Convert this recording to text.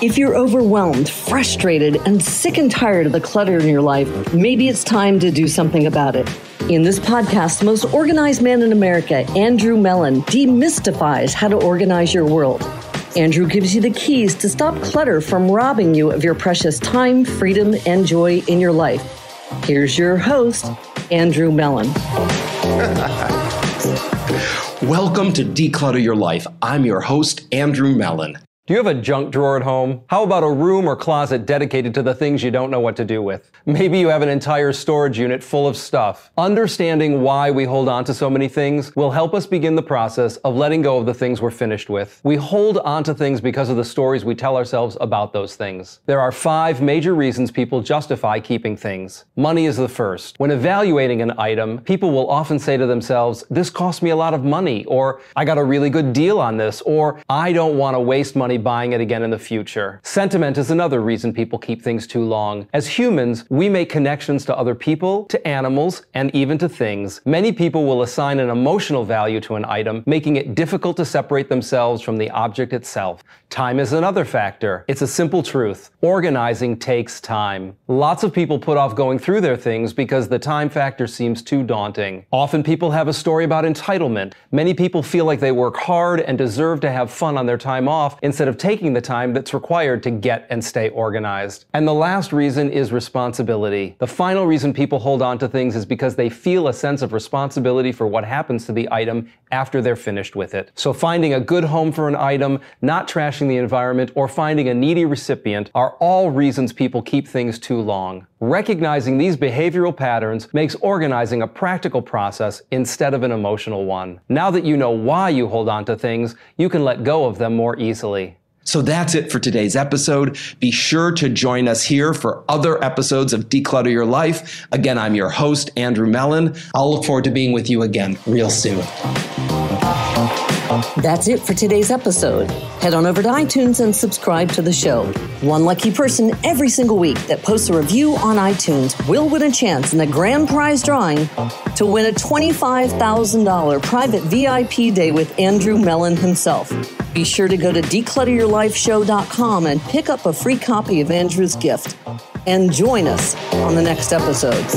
If you're overwhelmed, frustrated, and sick and tired of the clutter in your life, maybe it's time to do something about it. In this podcast, the most organized man in America, Andrew Mellen, demystifies how to organize your world. Andrew gives you the keys to stop clutter from robbing you of your precious time, freedom, and joy in your life. Here's your host, Andrew Mellen. Welcome to Declutter Your Life. I'm your host, Andrew Mellen. Do you have a junk drawer at home? How about a room or closet dedicated to the things you don't know what to do with? Maybe you have an entire storage unit full of stuff. Understanding why we hold on to so many things will help us begin the process of letting go of the things we're finished with. We hold on to things because of the stories we tell ourselves about those things. There are five major reasons people justify keeping things. Money is the first. When evaluating an item, people will often say to themselves, this cost me a lot of money, or I got a really good deal on this, or I don't want to waste money buying it again in the future. Sentiment is another reason people keep things too long. As humans, we make connections to other people, to animals, and even to things. Many people will assign an emotional value to an item, making it difficult to separate themselves from the object itself. Time is another factor. It's a simple truth. Organizing takes time. Lots of people put off going through their things because the time factor seems too daunting. Often people have a story about entitlement. Many people feel like they work hard and deserve to have fun on their time off instead of taking the time that's required to get and stay organized. And the last reason is responsibility. The final reason people hold on to things is because they feel a sense of responsibility for what happens to the item after they're finished with it. So finding a good home for an item, not trashing the environment, or finding a needy recipient are all reasons people keep things too long. Recognizing these behavioral patterns makes organizing a practical process instead of an emotional one. Now that you know why you hold on to things, you can let go of them more easily. So that's it for today's episode. Be sure to join us here for other episodes of Declutter Your Life. Again, I'm your host, Andrew Mellen. I'll look forward to being with you again real soon. That's it for today's episode. Head on over to iTunes and subscribe to the show. One lucky person every single week that posts a review on iTunes will win a chance in the grand prize drawing to win a $25,000 private VIP day with Andrew Mellen himself. Be sure to go to declutteryourlifeshow.com and pick up a free copy of Andrew's gift. And join us on the next episodes.